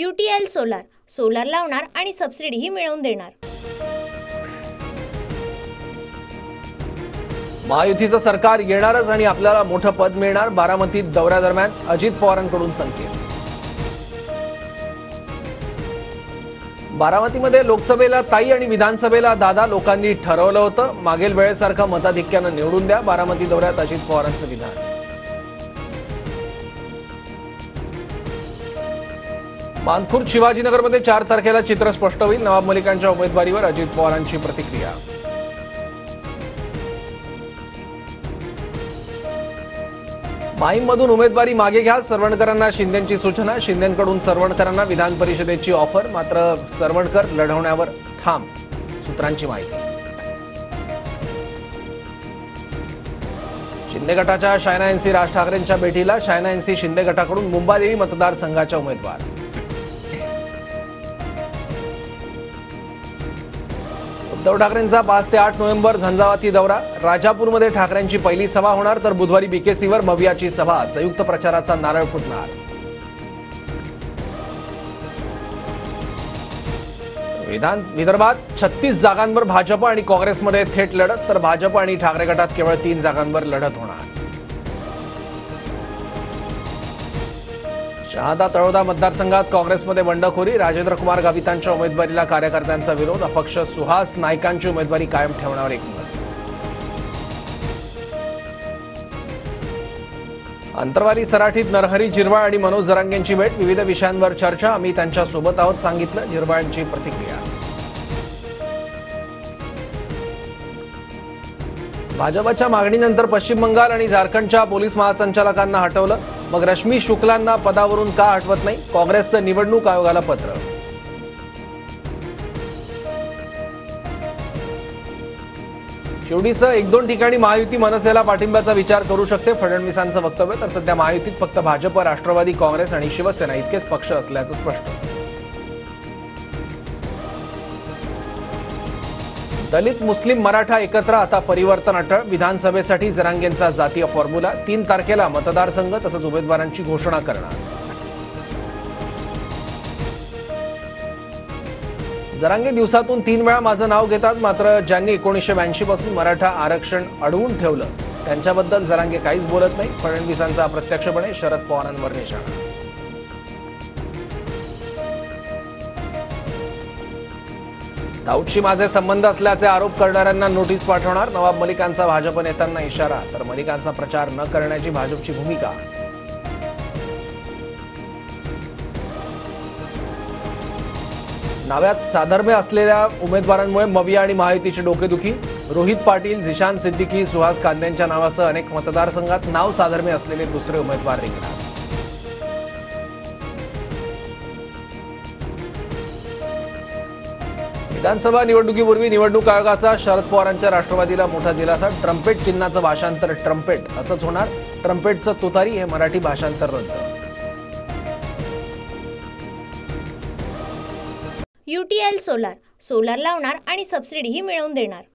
U T L solar. Solar लावणार आणि सबसिडीही मिळवून देणार. महायुतीचं सरकार येणारच आणि आपल्याला मोठं पद मिळणार बारामतीत दौऱ्यादरम्यान अजित पवारांकडून संकेत. बारामतीमध्ये लोकसभेला ताई आणि विधानसभेला दादा लोकांनी ठरवलं होतं. मागील वेळेसारखं मताधिक्यानं निवडून द्या. बारामती दौऱ्यात अजित पवारांचं विधान. मानखुर्द शिवाजीनगरमध्ये चार तारखेला चित्र स्पष्ट होईल. नवाब मलिकांच्या उमेदवारीवर अजित पवारांची प्रतिक्रिया. माहीममधून उमेदवारी मागे घ्या सरवणकरांना शिंदेची सूचना. शिंदेकडून सरवणकरांना विधान परिषदेची ऑफर मात्र सरवणकर लढवण्यावर ठाम सूत्रांची माहिती. शिंदे गटाच्या शायना एनसी राज ठाकरेंच्या भेटीला शायना एनसी शिंदे गटाकडून मुंबादेवी मतदारसंघाच्या उमेदवार. उद्धव ठाकरेंचा पाच ते आठ नोव्हेंबर झंझावाती दौरा. राजापूरमध्ये ठाकरेंची पहिली सभा होणार तर बुधवारी बीकेसीवर मवियाची सभा. संयुक्त प्रचाराचा नारळ फुटणार. विधान विदर्भात छत्तीस जागांवर भाजप आणि काँग्रेसमध्ये थेट लढत तर भाजप आणि ठाकरे गटात केवळ तीन जागांवर लढत होणार. शहादा तळोदा मतदारसंघात काँग्रेसमध्ये बंडखोरी राजेंद्र कुमार गावितांच्या उमेदवारीला कार्यकर्त्यांचा विरोध. अपक्ष सुहास नाईकांची उमेदवारी कायम ठेवण्यावर एकमत. अंतरवाली सराठीत नरहरी जिरवाळ आणि मनोज जरांगेंची भेट. विविध विषयांवर चर्चा. आम्ही त्यांच्यासोबत आहोत. सांगितलं जिरवाळांची प्रतिक्रिया. भाजपच्या मागणीनंतर पश्चिम बंगाल आणि झारखंडच्या पोलीस महासंचालकांना हटवलं. मग रश्मी शुक्लांना पदावरून का हटवत नाही? काँग्रेसचं निवडणूक आयोगाला पत्र. शिवडीचं एक दोन ठिकाणी महायुती मनसेला पाठिंब्याचा विचार करू शकते फडणवीसांचं वक्तव्य तर सध्या महायुतीत फक्त भाजप राष्ट्रवादी काँग्रेस आणि शिवसेना इतकेच पक्ष असल्याचं स्पष्ट. दलित मुस्लिम मराठा एकत्र आता परिवर्तन अटळ. विधानसभेसाठी जरांगेंचा जातीय फॉर्म्युला. तीन तारखेला मतदारसंघ तसंच उमेदवारांची घोषणा करणार. जरांगे दिवसातून तीन वेळा माझं नाव घेतात. मात्र ज्यांनी एकोणीसशे ब्याऐंशी पासून मराठा आरक्षण अडवून ठेवलं त्यांच्याबद्दल जरांगे काहीच बोलत नाही. फडणवीसांचा प्रत्यक्षपणे शरद पवारांवर निशाणा. दाऊदशी माझे संबंध असल्याचे आरोप करणाऱ्यांना नोटीस पाठवणार. नवाब मलिकांचा भाजप नेत्यांना इशारा तर मलिकांचा प्रचार न करण्याची भाजपची भूमिका. नाव्यात साधर्म्य असलेल्या उमेदवारांमुळे मविया आणि महायुतीची डोकेदुखी रोहित पाटील झिशान सिद्दीकी सुहास कांद्यांच्या नावासह अनेक मतदारसंघात नाव साधर्म्य असलेले दुसरे उमेदवार रिंगणार विधानसभा निवडणुकीपूर्वी निवडणूक आयोगाचा शरद पवारांच्या राष्ट्रवादीला मोठा दिलासा. ट्रम्पेट चिन्हाचं भाषांतर ट्रम्पेट. असंच होणार. ट्रम्पेटचं तुतारी हे मराठी भाषांतर रद्द. You solar. सोलार लावणार आणि सबसिडीही मिळवून देणार.